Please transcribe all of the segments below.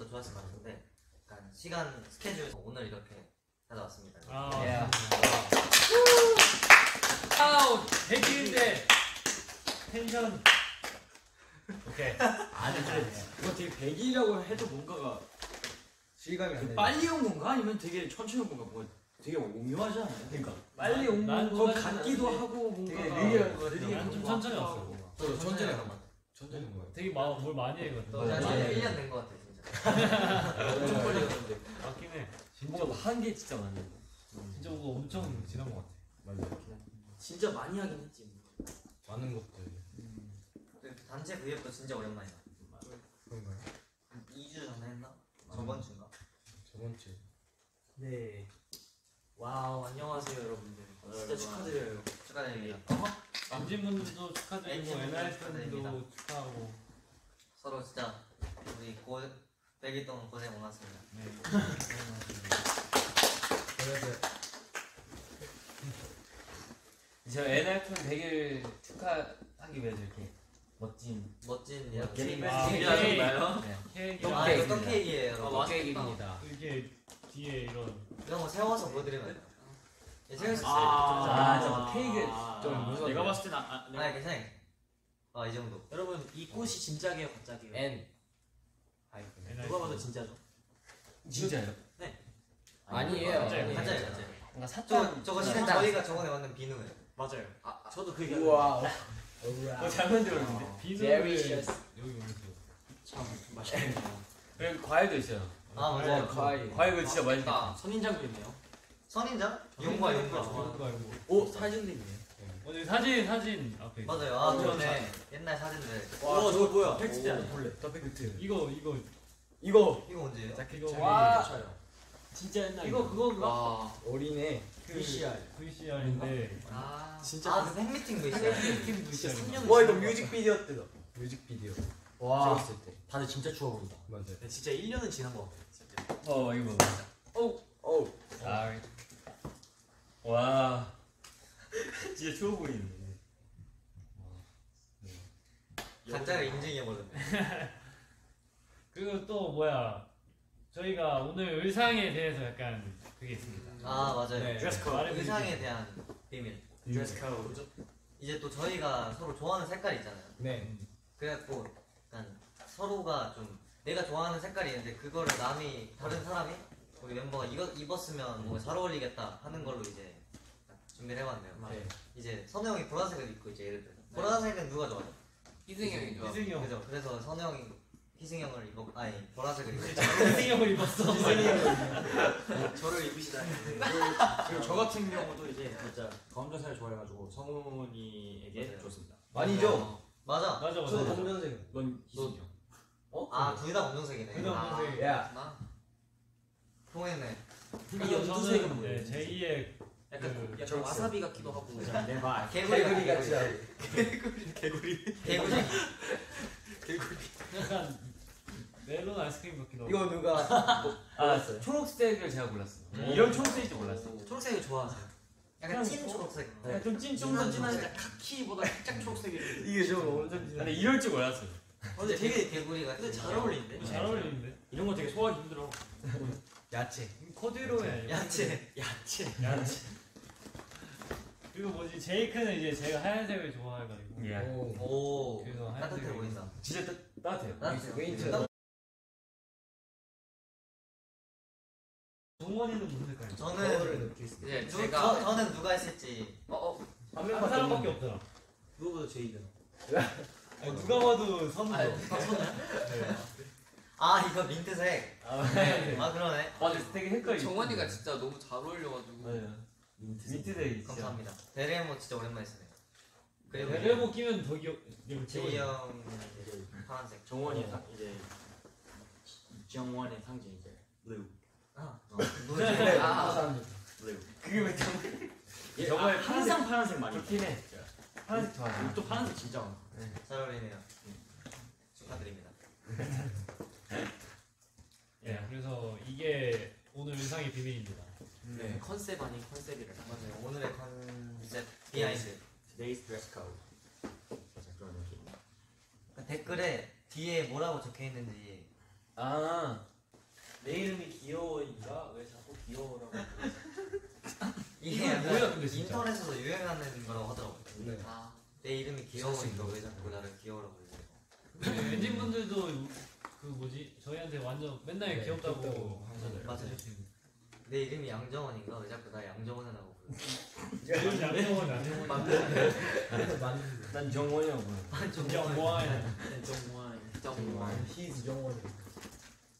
더 좋았을 것 같은데 약간 시간 스케줄 오늘 이렇게 찾아왔습니다. 아, 예. 아우 대기인데 텐션. 오케이. 아니. 이거 되게 100이라고 해도 뭔가가 실감이 안 나. 빨리 온 건가 아니면 되게 천천히 온 건가 뭔가 되게 오묘하지 않아요? 그러니까 빨리 온난거 그건 같기도. 하고 뭔가 느리게 느리게 난좀 온 천천히 것 왔어. 저도 천천히 한 번. 천천히 온 거야. 되게 마, 뭘 많이 해거든. 저 맞아. 한 1년 된 것 같아. 엄청 빨리 갔는데. 맞긴 해. 진짜 한게 진짜 많네. 진짜 그거 엄청 지난 것 같아. 맞아. 진짜 많이 하긴 했지. 많은 것들. 그 단체 브이앱도 진짜 오랜만이야. 그런가요? 2주 전에 했나? 저번 주인가? 저번 주. 네. Wow 안녕하세요 여러분들. 진짜 축하드려요. 축하드립니다. 남진분들도 축하드리고 네, 축하드립니다. NR분들도 축하하고. 서로 진짜 우리 고 100일 동안 고생 많았습니다. 네. 그래서 저 NRF 100일 축하하기 위해서 이렇게 멋진 멋진 멋진 이야기. 아, 준비하는 케이크. 네. 케이크. 떡아 케이크. 이거 떡 케이크예요. 여러분. 케이크입니다. 이게 뒤에 이런. 이런 거 세워서 보여드리면 돼요. 예, 수 있어요. 아, 잠깐 케이크 좀 아, 무서운데. 내가 봤을 때는 아, 아, 내가- 아 괜찮아요. 아 이 정도. 여러분 이 꽃이 진짜게요 가짜게요? N. 누가 봐도 진짜죠? 진짜요? 네. 아니에요. 맞아요. 맞아요, 맞아요. 뭔가 저 사탕. 저거 실은 사탕. 저희가 저번에 만든 비누예요. 맞아요. 아, 아, 저도 그 얘기 우와. 어, 잘 만들었는데. 비누를 Delicious. 여기 오면서. 참 맛있네요. 그리고 과일도 있어요. 아 맞아요. 과일. 과일도 진짜. 아, 선인장도 있네요. 선인장? 용과 용과. 이거 알고. 오 사진도 있네. 어, 여기 사진 사진 앞에. 맞아요. 아 그러네. 옛날 사진들. 와 저거 뭐야? 팩트 팩트 안 볼래. 더 팩트. 이거 이거 이거 이거 언제예요? 이거 와. 진짜 옛날 이거 그건가? 와. 어린애. 그 VCR. VCR인데. 아 진짜 아, 그 팬미팅도 있어요. 진짜 3년 와 이거 뮤직비디오 때다. 뮤직비디오. 와 찍었을 때. 다들 진짜 추워 보인다. 맞아. 네, 진짜 1년은 지난 거 같아. 진짜. 어 이거. 오. 아. 와. 진짜 추워 보이네. 가짜를 인증해버렸네. 그리고 또 뭐야? 저희가 오늘 의상에 대해서 약간 그게 있습니다. 아 맞아요. 네. 드레스 코드. 의상에 대한 비밀. 드레스 코드. 이제 또 저희가 서로 좋아하는 색깔이 있잖아요. 네. 그래갖고 약간 서로가 좀 내가 좋아하는 색깔이 있는데 그거를 남이 다른 사람이 우리 멤버가 이거 입었으면 뭔가 잘 어울리겠다 하는 걸로 이제 준비를 해봤네요. 네. 이제 선우 형이 보라색을 입고 이제 예를 들어 보라색은 누가 좋아해? 희승이 형이 좋아. 희승이 형. 그죠? 그래서 선우 형이 희승 형을 입어 아니 보라색을 입고 희승이 형을 입었어. 저를 입으시다니. 그리고 저 같은 경우도 이제 진짜 검정색을 좋아해가지고 성훈이에게 맞아요. 줬습니다. 아니죠. 맞아. 맞아 맞아. 맞아. 검정색. 넌 희승이 형. 어? 아 둘 다 검정색이네. 둘다 검정색. 야. 아, 통했네. 이 연두색은 네, 뭐예요? 제2의 약간 그 약간 초록색. 와사비 같기도 하고. 내 말. 개구리 개구리 같아, 같이 하고. 개구리. 약간 멜론 아이스크림 같기도 하고. 이거 누가 아 초록색을 제가 골랐어. 음. 이런 초록색인지 몰랐어. 초록색을 좋아하세요. 약간 찐 초록색. 약간 좀찐 좀더 진한 카키보다 살짝 초록색이. 이게 좀 엄청 근데 이럴 줄 몰랐어. 근데 되게 개구리 같아. 근데 잘 어울리는데. 잘 어울리는데? 이런 거 되게 소화하기 힘들어. 야채. 코디로에 야채. 야채. 야채. 그리고 뭐지 제이크는 이제 제가 하얀색을 좋아해가지고. 예. 오. 오. 그래서 따뜻해 하얀색을 보인다. 진짜 따, 따뜻해요. 따뜻해요. 화이트. 동원이는 무슨 색깔이야? 저를 저는 느낄 수. 이제 누, 제가 저, 저는 누가 했을지 한 사람밖에 없더라. 누구보다 제이든. 아니, 누가 봐도 선우죠. 아 이거 민트색 아, 네. 아 그러네 맞아 되게 헷갈려. 정원이가 진짜 너무 잘 어울려가지고 맞아요. 민트색 진짜. 감사합니다 베레모 진짜 오랜만에 쓰네요 그리고 베레모 끼면 더 귀엽. 이거 제이 귀여워. 형은 이제 파란색 정원이의 상 이제 정원의 상징 이제 블루. 아 네. 아. 사람들. 블루. 그게 왜 정? 예, 저번에 아, 항상 파란색 많이. 좋긴 해. 파란색 좋아해. 또 파란색 진짜 많아. 잘 어울리네요 축하드립니다 예, 그래서 이게 오늘 의상의 비밀입니다. 네. 그 컨셉 아닌 컨셉이라. 맞아요. 오늘의 컨 이제 behind. Today's dress code. 그런 느낌. 그러니까 댓글에 뒤에 뭐라고 적혀 있는지. 아. 내 이름이 귀여워인가? 왜 자꾸 귀여워라고 이게 아, 뭐야, 근데 진짜? 인터넷에서 유행하는 거라고 하더라고요 네. 아, 내 이름이 귀여워인가? 왜 자꾸 나를 귀여워라고 그러지? 네, 왠지 분들도 그 뭐지 저희한테 완전 맨날 네, 귀엽다고 귀엽다고 하잖아요. 맞아요. 내 이름이 양정원인가? 왜 자꾸 나 양정원이라고 그래? 이름이 안정원 안정원. 난 정원이라고. 진짜 뭐하냐. 정말 정말 히즈 정원.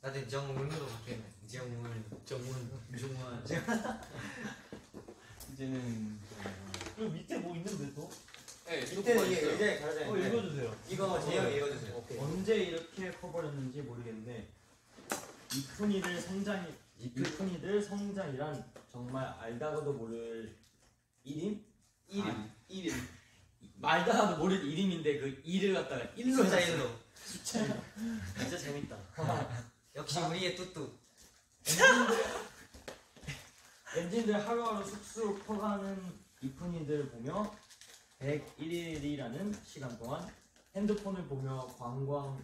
나도 정문으로 바뀌었네. 정문. 정말 정말 이제는 그 밑에 뭐 있는데 또? 네 이때 이게 가르쳐. 어 읽어주세요. 이거 재영이 읽어주세요. 오케이. 언제 이렇게 커버렸는지 모르겠는데 이쁜이들 성장 이 쁜이들 성장이란 정말 알다가도 모를 이름? 이름 이름 말다가도 모를 이름인데 그 일을 갖다가 일로 숫자 해놨어요. 일로. 진짜 재밌다. 역시 우리의 뚜뚜. 엔진들 하루하루 쑥쑥 커가는 이쁜이들 보며 101일이라는 시간 동안 핸드폰을 보며 광광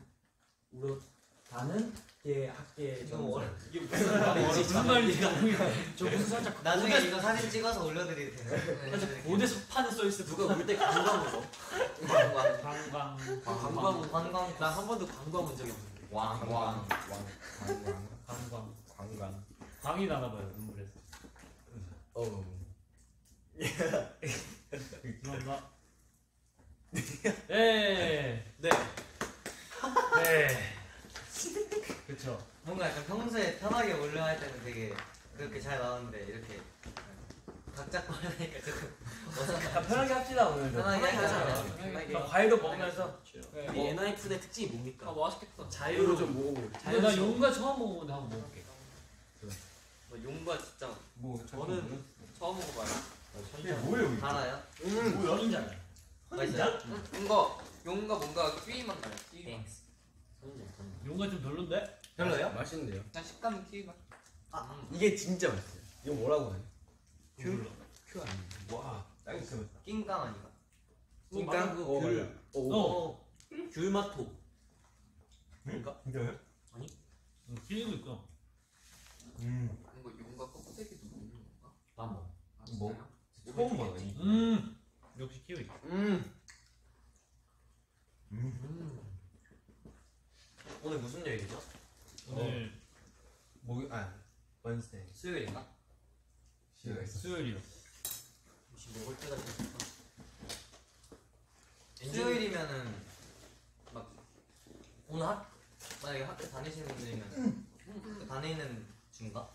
울었 다는 게 학계 이거 뭐 어려- 이게 무슨 말인지 모르겠어. 저 무슨 살짝 나중에 이거 사진 찍어서 올려드릴 텐데. 살짝 고대 석판에 써있어 누가 울때 관광 먹어 관광 방방 관광 관광 나 한 번도 관광 온 적이 없는데 왕왕 왕. 왕왕. 방방 관광. 광이 나나봐요 눈물에서. 어. 죄송합니다. 네. 네 네. 그쵸. 뭔가 약간 평소에 편하게 올려 할 때는 되게 그렇게 잘 나오는데 이렇게 각 잡고 하니까 조금 다 편하게 합시다 오늘도 편하게 하자. 과일도 먹으면서 우리 NIF의 특징이 뭡니까? 아 맛있겠다 자유로 좀 먹어보고. 근데 나 용가 처음 먹어보는데 한번 먹을게. 뭐 용과 진짜 뭐 저는 처음 먹어봐요 이게 뭐예요 이게? 달아요? 음. 뭐야? 인잖아 맛있어요? 뭔가 용과 뭔가 맛 나요 용가 좀 별론데? 별로예요? 맛있는데요? 그냥 식감은 키위 맛 이게 진짜 맛있어요. 이거 뭐라고 해? 몰라. 큐 아니에요? 와. 딱 있어. 낑깡 아니가? 낑깡? 어, 귤. 맞아요. 오. 어. 귤마토 그러니까 진짜요? 응, 키리고 있어. 음 뭔가 용과 껍데기도 먹는 건가? 나 뭐? 아, 뭐? 진짜요? 처음 먹어요 음. 역시 키위. 음. 음. 오늘 무슨 요일이죠? 오늘 목요 아 wednesday. 수요일인가? 시가 있어. 수요일이요. 혹시 먹을 때가 됐을까? 수요일이면은 막 오늘 학 만약에 학교 다니시는 분들이면 학교 다니는 주인가?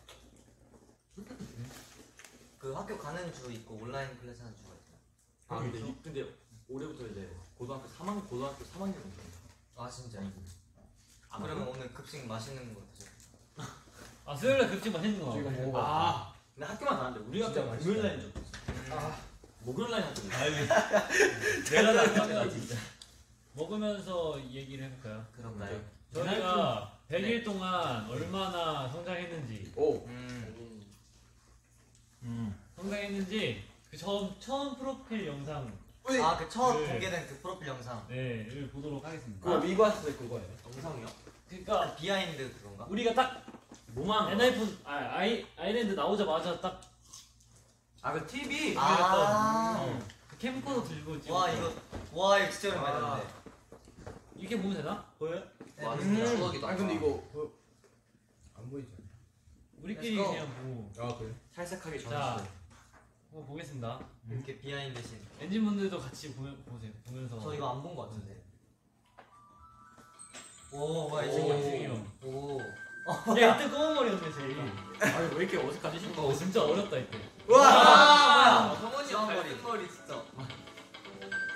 그 학교 가는 주 있고 온라인 클래스 하는 주가 있잖아. 아 근데 이- 근데 올해부터 이제 고등학교 3학년 고등학교 3학년 아 진짜? 아 그러면 오늘 급식 맛있는 거 드세요. 아 수요일 날 급식 맛있는 거. 이거 먹어. 먹어봐. 아 근데 학교만 다는데 우리 학교 진짜. 목요일 날인 줄 알았어 아, 목요일 날인 줄 알았어 내가 나갑니다 진짜. 먹으면서 얘기를 해볼까요? 그런가요? 저희가 100일 동안 얼마나 성장했는지 오. 음. 음. 성장했는지 그 처음 처음 프로필 영상 아그 처음 네. 공개된 그 프로필 영상. 네를 보도록 하겠습니다. 그거 미바스 그거예요. 영상이요? 그러니까 behind 그건가? 우리가 딱 뭐만 엔하이픈 아, 아이 아이랜드 나오자마자 딱 아그 TV 아. 어, 그 캠코더 들고 찍. 와 이거 와 이거 진짜 아. 오랜만인데. 이렇게 보면 되나? 보여요? 와 음. 진짜 추억이다 아니 근데 이거 그, 안 보이죠? 우리끼리 Let's go. 그냥 보고 아 그래? 살색하게 자 전했어요 한번 보겠습니다. 이렇게 비하인드 씬. 엔진 분들도 같이 보면 보세요. 보면서 저 이거 안본거 같은데. 오, 와 이승이요. 오. 야 이때 검은 머리였네 제일. 아니 왜 이렇게 어색하지? 어 진짜 어렵다 이때. 와! 성원이. 형 머리 진짜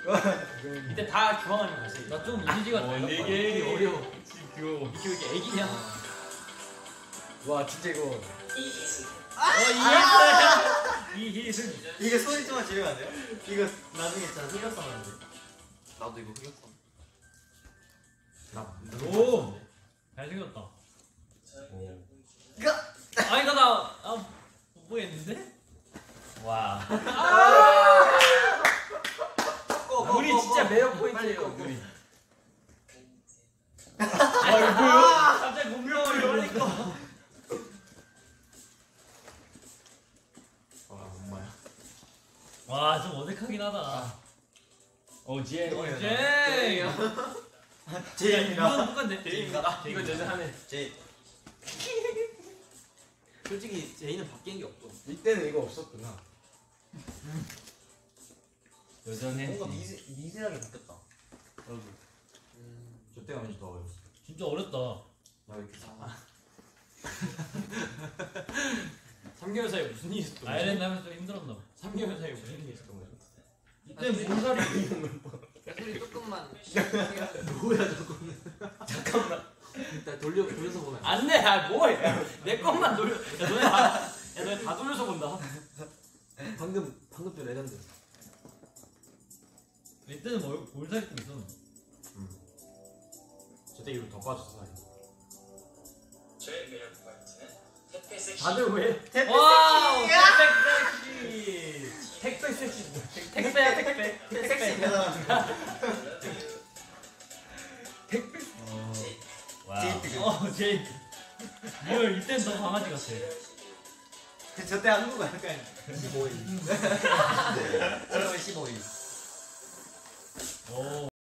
이때 다 교환하는 거지 나 좀 이미지가 이게 어려워 귀여워. 이게 왜 이렇게 애기냐 와 진짜 이거 어 이희승. 이거 소리 좀만 지르면 안 돼요? 이거 나중에 진짜 흑역사 나는데. 나도 이거 흑역사 오 잘생겼다. 아 이거 나아 뽀뽀했는데? 와. 우리 진짜 매력 포인트예요 우리 갑자기 공룡을 올리고. 와 엄마야 크긴 하다. 어 지혜. 제이. 제이입니다. 이건 똑같네. 제이입니다. 이거 여전하네. 제이. 솔직히 제이는 바뀐 게 없어. 이때는 이거 없었구나. 여전해. 뭔가 미세 미세하게 바뀌었다. 저 때가 왠지 더 어려웠어. 진짜 어렵다. 나 이렇게 사. 3개월 사이에 무슨 일이 있었던 거지? 아이랜드 하면서 좀 힘들었나 봐. 3개월 사이에 무슨 일이 있었던 거지? 이때 몰살이 소리 조금만. 뭐야 저거는? 일단 돌려 돌려서 보면. 안 안돼, 아 뭐해? 내 것만 돌려. 야 너네 다, 야 너네 다 돌려서 본다. 방금 방금 또 레전드. 이때는 뭐 몰살이 좀 있었는데. 저때 이후로 더 빠졌어. 살이. 다들 왜? 택배 와우, 섹시. 제이트. 어 제이. 뭘 이때는 더 강아지 같아. 저때 한국어 약간 15일. 저러면 15일. 오.